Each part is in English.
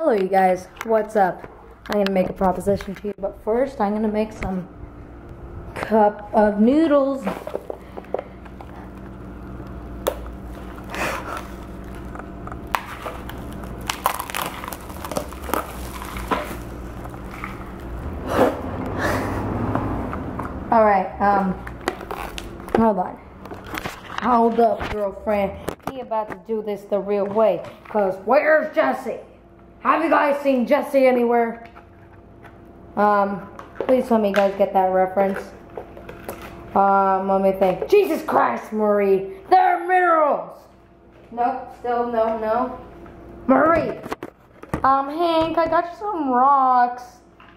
Hello, you guys. What's up? I'm gonna make a proposition to you, but first, I'm gonna make some cup of noodles. All right. Um. Hold on. Hold up, girlfriend. He about to do this the real way. Cause where's Jesse? Have you guys seen Jesse anywhere? Um, please let me guys get that reference. Um, let me think. Jesus Christ, Marie. They're minerals. Nope, still no, no. Marie. Um, Hank, I got you some rocks.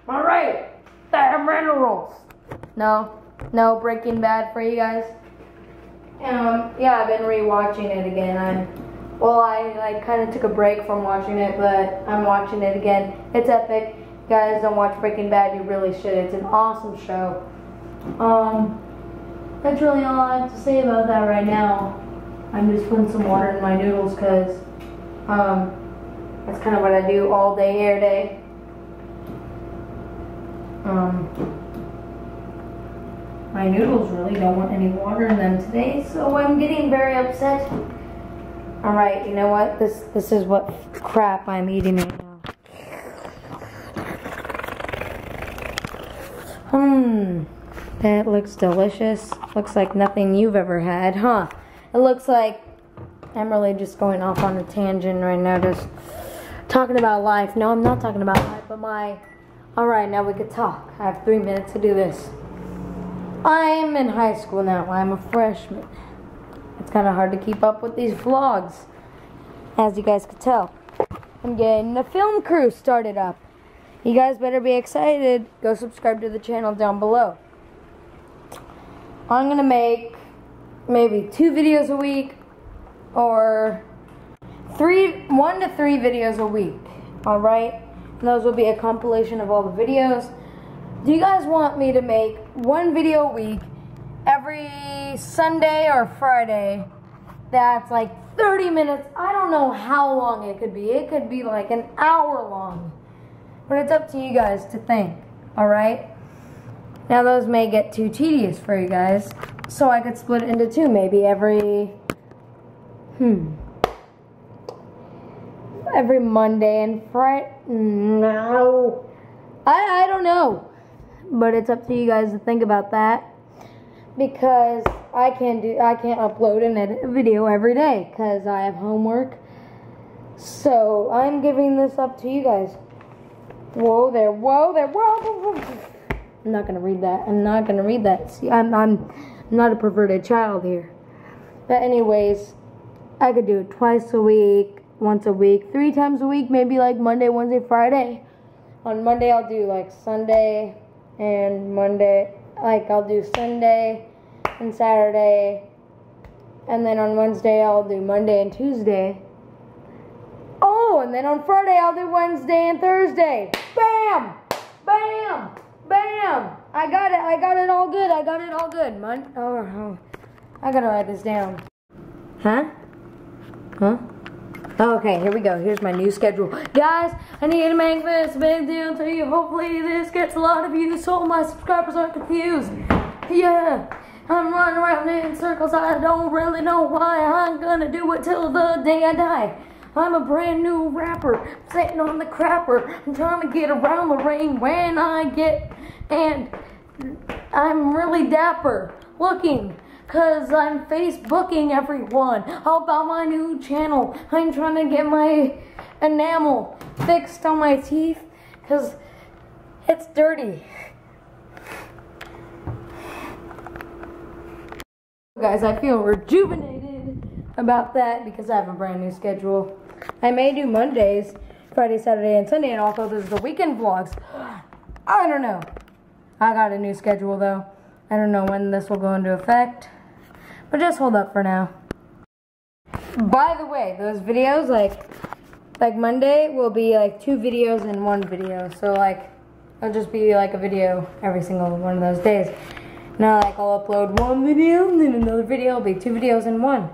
Marie. They're minerals. No, no Breaking Bad for you guys. Um, yeah, I've been rewatching it again. I'm, well, I like kind of took a break from watching it, but I'm watching it again. It's epic. You guys don't watch Breaking Bad, you really should. It's an awesome show. Um, that's really all I have to say about that right now. I'm just putting some water in my noodles because, um, that's kind of what I do all day, air day. Um, my noodles really don't want any water in them today, so I'm getting very upset. All right, you know what? This this is what crap I'm eating right now. Hmm, that looks delicious. Looks like nothing you've ever had, huh? It looks like I'm really just going off on a tangent right now, just talking about life. No, I'm not talking about life, but my. All right, now we could talk. I have three minutes to do this. I'm in high school now. I'm a freshman. It's kind of hard to keep up with these vlogs, as you guys could tell. I'm getting the film crew started up. You guys better be excited. Go subscribe to the channel down below. I'm gonna make maybe two videos a week or three, one to three videos a week. All right, and those will be a compilation of all the videos. Do you guys want me to make one video a week every Sunday or Friday that's like 30 minutes? I don't know how long it could be. It could be like an hour long. But it's up to you guys to think, alright? Now those may get too tedious for you guys, so I could split it into two, maybe every, hmm, every Monday and Friday, no, I, I don't know, but it's up to you guys to think about that, because I can't do, I can't upload and edit a video every day, because I have homework, so I'm giving this up to you guys. Whoa there, whoa there, whoa, whoa, whoa. I'm not gonna read that. I'm not gonna read that. See, I'm I'm not a perverted child here. But anyways, I could do it twice a week, once a week, three times a week, maybe like Monday, Wednesday, Friday. On Monday I'll do like Sunday and Monday like I'll do Sunday and Saturday. And then on Wednesday I'll do Monday and Tuesday. Oh, and then on Friday I'll do Wednesday and Thursday. Bam! Bam! Bam! I got it. I got it all good. I got it all good. Mon oh, oh. I gotta write this down. Huh? Huh? Okay, here we go. Here's my new schedule. Guys, I need to make this big deal to you. Hopefully this gets a lot of views so my subscribers aren't confused. Yeah. I'm running around in circles. I don't really know why. I'm gonna do it till the day I die. I'm a brand new rapper, sitting on the crapper. I'm trying to get around the ring when I get, and I'm really dapper looking. Cause I'm Facebooking everyone How about my new channel. I'm trying to get my enamel fixed on my teeth cause it's dirty. Guys, I feel rejuvenated about that because I have a brand new schedule. I may do Mondays, Friday, Saturday, and Sunday, and also there's the weekend vlogs. I don't know. I got a new schedule though. I don't know when this will go into effect, but just hold up for now. By the way, those videos, like, like Monday will be like two videos in one video. So like, it'll just be like a video every single one of those days. Now like I'll upload one video and then another video will be two videos in one.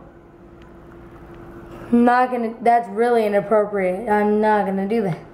I'm not gonna, that's really inappropriate. I'm not gonna do that.